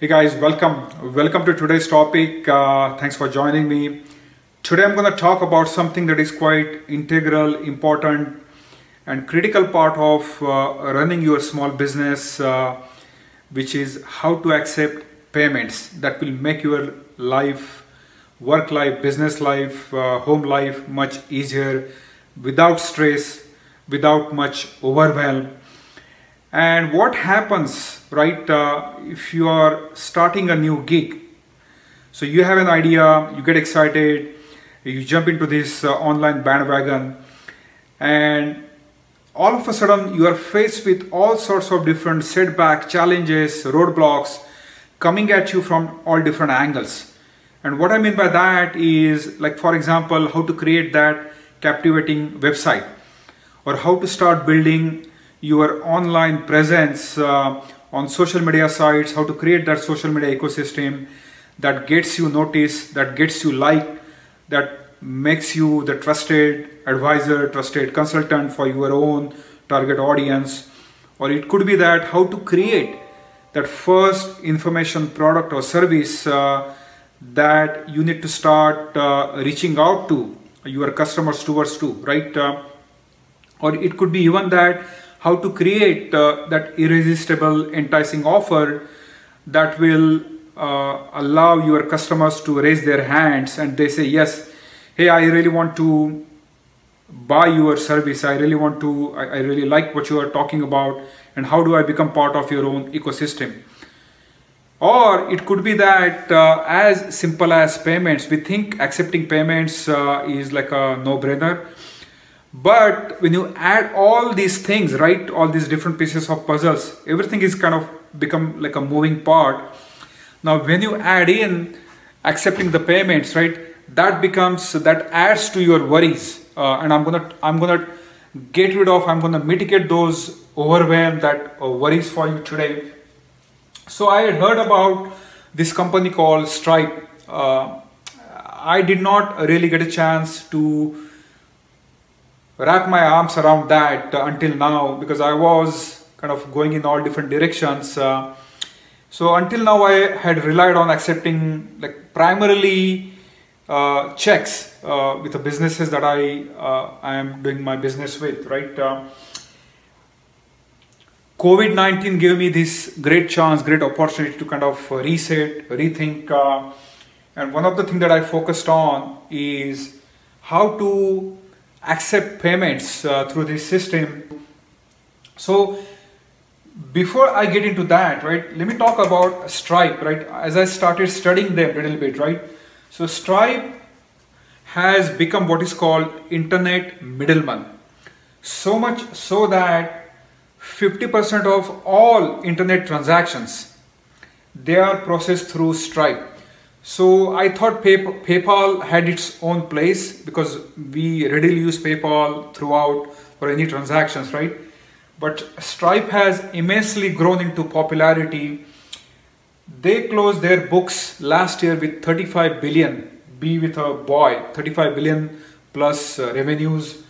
Hey guys, welcome. Welcome to today's topic. Uh, thanks for joining me. Today I'm going to talk about something that is quite integral, important, and critical part of uh, running your small business, uh, which is how to accept payments that will make your life, work life, business life, uh, home life much easier without stress, without much overwhelm and what happens, right, uh, if you are starting a new gig? So you have an idea, you get excited, you jump into this uh, online bandwagon, and all of a sudden you are faced with all sorts of different setback, challenges, roadblocks coming at you from all different angles. And what I mean by that is, like, for example, how to create that captivating website or how to start building your online presence uh, on social media sites, how to create that social media ecosystem that gets you noticed, that gets you liked, that makes you the trusted advisor, trusted consultant for your own target audience. Or it could be that how to create that first information product or service uh, that you need to start uh, reaching out to your customers towards to, right? Uh, or it could be even that how to create uh, that irresistible enticing offer that will uh, allow your customers to raise their hands and they say yes hey i really want to buy your service. I really want to i, I really like what you are talking about and how do i become part of your own ecosystem? Or it could be that uh, as simple as payments we think accepting payments uh, is like a no-brainer but when you add all these things, right, all these different pieces of puzzles, everything is kind of become like a moving part. Now, when you add in accepting the payments, right, that becomes that adds to your worries. Uh, and I'm gonna I'm gonna get rid of I'm gonna mitigate those overwhelm that uh, worries for you today. So I had heard about this company called Stripe. Uh, I did not really get a chance to wrap my arms around that uh, until now because I was kind of going in all different directions. Uh, so until now, I had relied on accepting like primarily uh, checks uh, with the businesses that I uh, I am doing my business with. Right. Uh, COVID nineteen gave me this great chance, great opportunity to kind of reset, rethink, and one of the things that I focused on is how to accept payments uh, through this system. So before I get into that, right, let me talk about Stripe, right, as I started studying them a little bit, right. So Stripe has become what is called internet middleman. So much so that 50% of all internet transactions, they are processed through Stripe. So I thought PayPal had its own place because we readily use PayPal throughout for any transactions, right? But Stripe has immensely grown into popularity. They closed their books last year with 35 billion, B with a boy, 35 billion plus uh, revenues.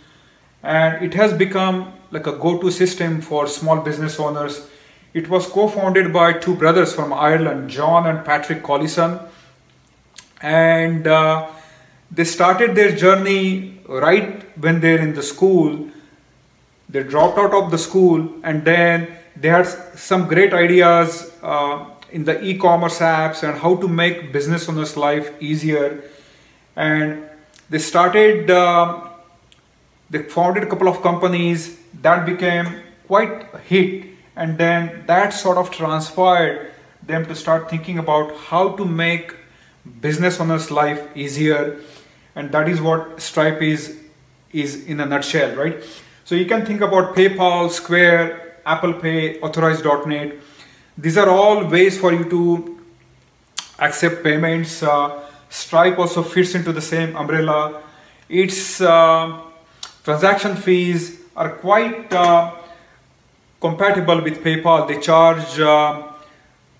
And it has become like a go-to system for small business owners. It was co-founded by two brothers from Ireland, John and Patrick Collison and uh, they started their journey right when they're in the school. They dropped out of the school and then they had some great ideas uh, in the e-commerce apps and how to make business owners life easier. And they started uh, they founded a couple of companies that became quite a hit. And then that sort of transpired them to start thinking about how to make business owner's life easier and that is what stripe is is in a nutshell right? So you can think about paypal square apple pay authorize.net these are all ways for you to accept payments. Uh, stripe also fits into the same umbrella. Its uh, transaction fees are quite uh, compatible with paypal. They charge uh,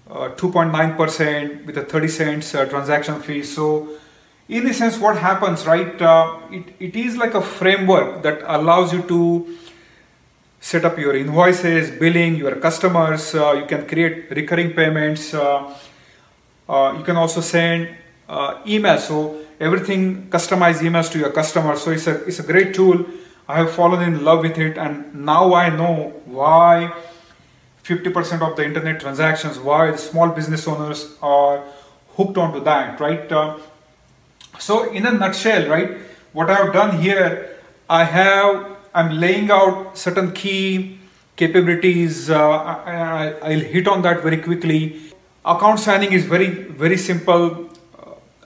2.9% with a 30 cents uh, transaction fee. So in a sense, what happens, right? Uh, it, it is like a framework that allows you to set up your invoices, billing, your customers. Uh, you can create recurring payments. Uh, Uh, you can also send uh, emails. So everything customized emails to your customers. So it's a it's a great tool. I have fallen in love with it, and now I know why 50% of the internet transactions, why the small business owners are hooked onto that, right? Uh, so in a nutshell, right, what I have done here, I have I'm laying out certain key capabilities. Uh, I, will hit on that very quickly. Account signing is very very simple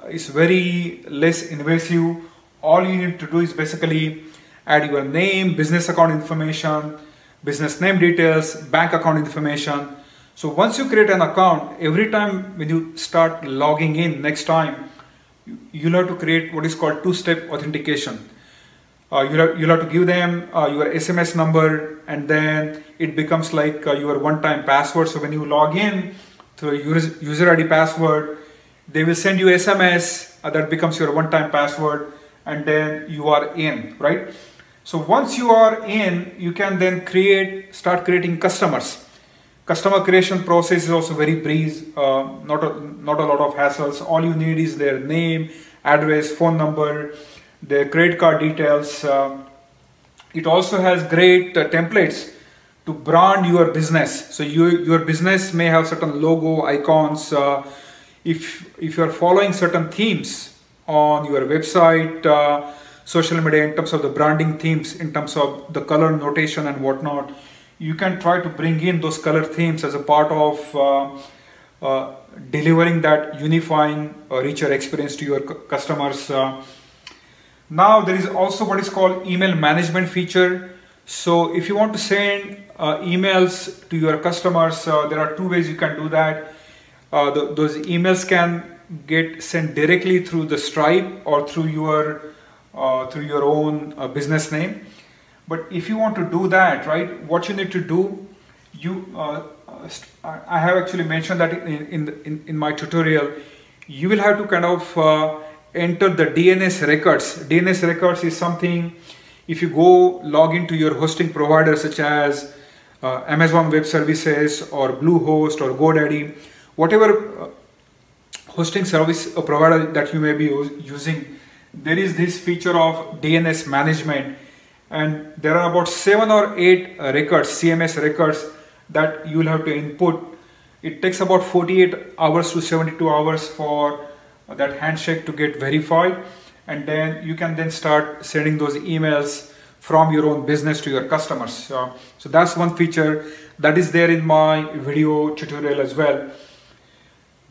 is very less invasive. All you need to do is basically add your name, business account information, business name details, bank account information. So once you create an account, every time when you start logging in next time, you'll have to create what is called two-step authentication. Uh, you'll, have, you'll have to give them uh, your SMS number and then it becomes like uh, your one-time password. So when you log in through user ID password, they will send you SMS uh, that becomes your one-time password and then you are in, right? So once you are in, you can then create, start creating customers. Customer creation process is also very breeze, uh, not, a, not a lot of hassles. All you need is their name, address, phone number, their credit card details. Uh, it also has great uh, templates to brand your business. So you, your business may have certain logo, icons, uh, if if you are following certain themes on your website uh, social media in terms of the branding themes in terms of the color notation and whatnot. You can try to bring in those color themes as a part of uh, uh, delivering that unifying uh, richer experience to your customers uh, now there is also what is called email management feature. So if you want to send uh, emails to your customers there are two ways you can do that. Uh, those emails can get sent directly through the Stripe or through your uh, through your own uh, business name. But if you want to do that, right, what you need to do, you uh, I have actually mentioned that in in, in, my tutorial. You will have to kind of uh, enter the DNS records. DNS records is something. If you go log into your hosting provider such as uh, Amazon Web Services or Bluehost or GoDaddy, whatever uh, hosting service provider that you may be using, there is this feature of DNS management and there are about seven or eight records, CMS records that you will have to input. It takes about 48 hours to 72 hours for that handshake to get verified and then you can then start sending those emails from your own business to your customers. So that's one feature that is there in my video tutorial as well.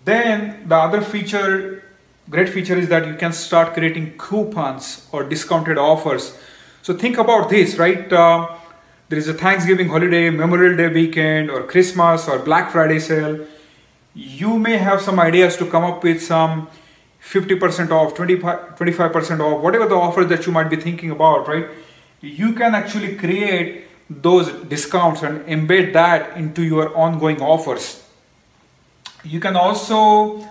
Then the other feature, great feature is that you can start creating coupons or discounted offers. So think about this, right? Uh, there is a Thanksgiving holiday, Memorial Day weekend, or Christmas or Black Friday sale. You may have some ideas to come up with some 50% off, 25% off, whatever the offers that you might be thinking about, right? You can actually create those discounts and embed that into your ongoing offers you can also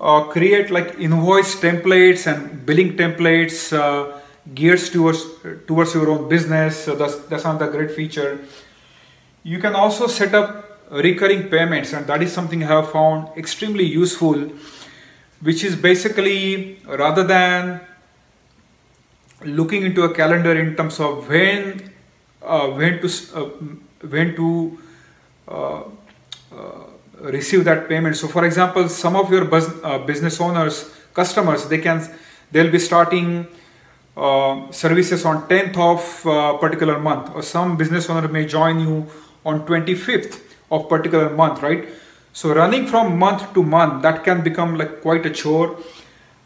uh, create like invoice templates and billing templates uh, geared towards towards your own business. So that's that's another great feature. You can also set up recurring payments and that is something i have found extremely useful which is basically rather than looking into a calendar in terms of when uh, when to uh, when to uh, uh, receive that payment. So for example, some of your bus, uh, business owners, customers, they can, they'll be starting uh, services on 10th of uh, particular month or some business owner may join you on 25th of particular month, right? So running from month to month, that can become like quite a chore.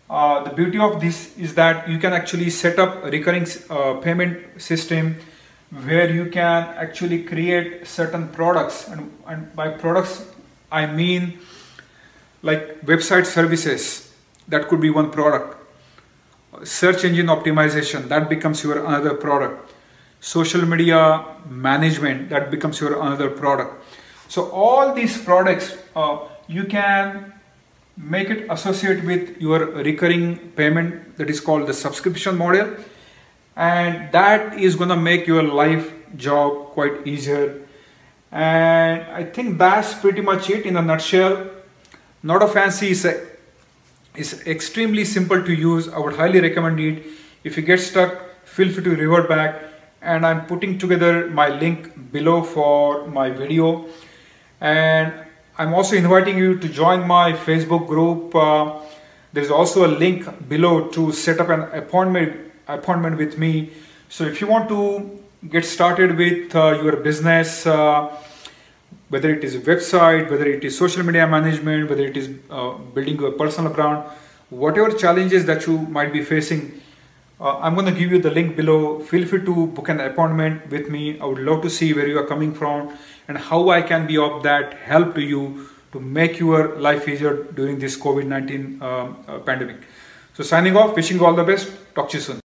Uh, the beauty of this is that you can actually set up a recurring uh, payment system where you can actually create certain products and, and by products I mean like website services, that could be one product. Search engine optimization, that becomes your another product. Social media management, that becomes your another product. So all these products, uh, you can make it associate with your recurring payment that is called the subscription model and that is gonna make your life job quite easier and I think that's pretty much it in a nutshell. not a fancy it's, a, it's extremely simple to use. I would highly recommend it. If you get stuck feel free to revert back. And i'm putting together my link below for my video. And i'm also inviting you to join my facebook group. Uh, there's also a link below to set up an appointment appointment with me. So if you want to get started with uh, your business uh, whether it is a website, whether it is social media management, whether it is uh, building your personal brand, whatever challenges that you might be facing, uh, I'm going to give you the link below. Feel free to book an appointment with me. I would love to see where you are coming from and how I can be of that help to you to make your life easier during this COVID-19 um, uh, pandemic. So signing off, wishing you all the best. Talk to you soon.